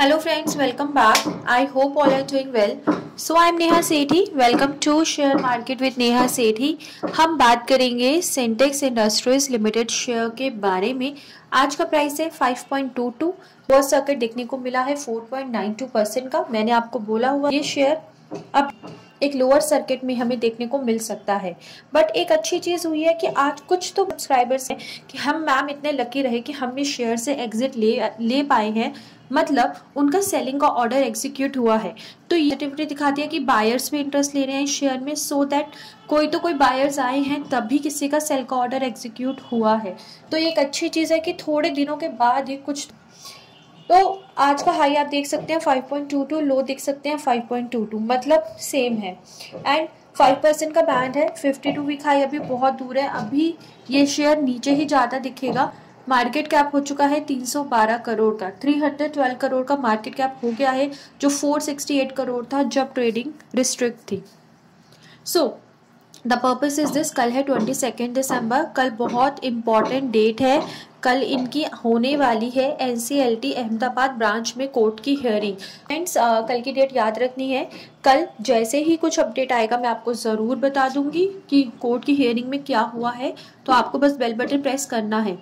Hello friends welcome back I hope all are doing well so I am Neha Sethi welcome to share market with Neha Sethi हम बात करेंगे सेंटेक्स industries limited share के बारे में। आज का price है 5.22 पॉइंट टू टू बहुत सर्किट देखने को मिला है 4.92 परसेंट का। मैंने आपको बोला हुआ ये शेयर अब एक लोअर सर्किट में हमें देखने को मिल सकता है। बट एक अच्छी चीज़ हुई है कि आज कुछ तो सब्सक्राइबर्स हैं कि हम मैम इतने लकी रहे कि हमने शेयर से एग्जिट ले ले पाए हैं। मतलब उनका सेलिंग का ऑर्डर एग्जीक्यूट हुआ है। तो ये एक्टिविटी दिखाती है कि बायर्स भी इंटरेस्ट ले रहे हैं शेयर में सो so दैट कोई तो कोई बायर्स आए हैं तब भी किसी का सेल का ऑर्डर एग्जीक्यूट हुआ है। तो ये एक अच्छी चीज़ है कि थोड़े दिनों के बाद ही कुछ तो आज का हाई आप देख सकते हैं 5.22 लो देख सकते हैं 5.22 मतलब सेम है। एंड फाइव परसेंट का बैंड है 52 वीक हाई अभी बहुत दूर है, अभी ये शेयर नीचे ही ज़्यादा दिखेगा। मार्केट कैप हो चुका है 312 करोड़ का 312 करोड़ का मार्केट कैप हो गया है, जो 468 करोड़ था जब ट्रेडिंग रिस्ट्रिक्ट थी। So the purpose is this कल है ट्वेंटी सेकेंड दिसंबर कल बहुत इंपॉर्टेंट डेट है. कल इनकी होने वाली है N C L T Ahmedabad branch में कोर्ट की हियरिंग फ्रेंड्स कल की डेट याद रखनी है. कल जैसे ही कुछ अपडेट आएगा, मैं आपको ज़रूर बता दूँगी कि कोर्ट की हियरिंग में क्या हुआ है. तो आपको बस बेल बटन प्रेस करना है.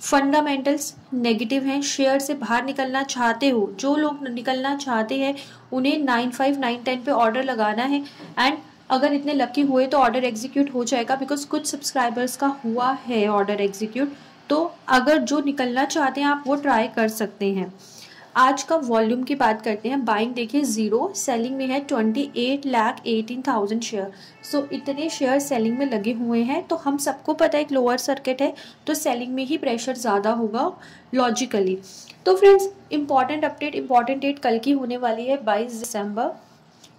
फंडामेंटल्स नेगेटिव हैं. शेयर से बाहर निकलना चाहते हो, जो लोग निकलना चाहते हैं, उन्हें नाइन फाइव नाइन टेन पे ऑर्डर लगाना है. एंड अगर इतने लकी हुए तो ऑर्डर एग्जीक्यूट हो जाएगा बिकॉज़ कुछ सब्सक्राइबर्स का हुआ है ऑर्डर एग्जीक्यूट तो अगर जो निकलना चाहते हैं, आप वो ट्राई कर सकते हैं। आज का वॉल्यूम की बात करते हैं बाइंग देखिए ज़ीरो सेलिंग में है twenty eight lakh eighteen thousand share so इतने शेयर सेलिंग में लगे हुए हैं तो हम सबको पता है एक लोअर सर्किट है तो सेलिंग में ही प्रेशर ज़्यादा होगा लॉजिकली तो friends important update important date कल की होने वाली है बाईस दिसंबर।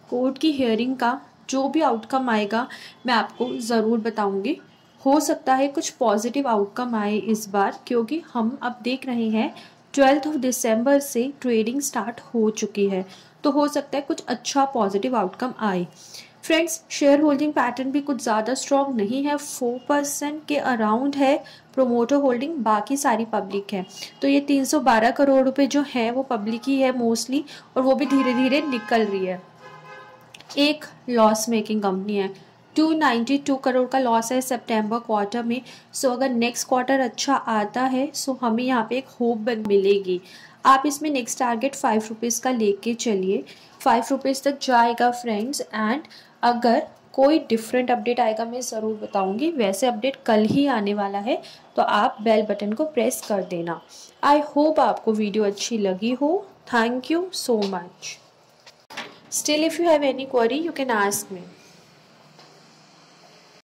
कोर्ट की हियरिंग का जो भी आउटकम आएगा, मैं आपको ज़रूर बताऊँगी। हो सकता है कुछ पॉजिटिव आउटकम आए इस बार, क्योंकि हम अब देख रहे हैं ट्वेल्थ ऑफ़ दिसंबर से ट्रेडिंग स्टार्ट हो चुकी है। तो हो सकता है कुछ अच्छा पॉजिटिव आउटकम आए। फ्रेंड्स शेयर होल्डिंग पैटर्न भी कुछ ज़्यादा स्ट्रॉन्ग नहीं है फोर परसेंट के अराउंड है प्रोमोटर होल्डिंग बाकी सारी पब्लिक है। तो ये 312 करोड़ रुपए जो है, वो पब्लिक ही है मोस्टली और वो भी धीरे धीरे निकल रही है। एक लॉस मेकिंग कंपनी है। 292 करोड़ का लॉस है सितंबर क्वार्टर में। सो अगर नेक्स्ट क्वार्टर अच्छा आता है सो हमें यहाँ पे एक होप मिलेगी। आप इसमें नेक्स्ट टारगेट फाइव रुपीज़ का लेके चलिए। फाइव रुपीज़ तक जाएगा फ्रेंड्स एंड अगर कोई डिफरेंट अपडेट आएगा, मैं ज़रूर बताऊँगी। वैसे अपडेट कल ही आने वाला है तो आप बेल बटन को प्रेस कर देना। आई होप आपको वीडियो अच्छी लगी हो। Thank you so much Still, if you have any query, you can ask me.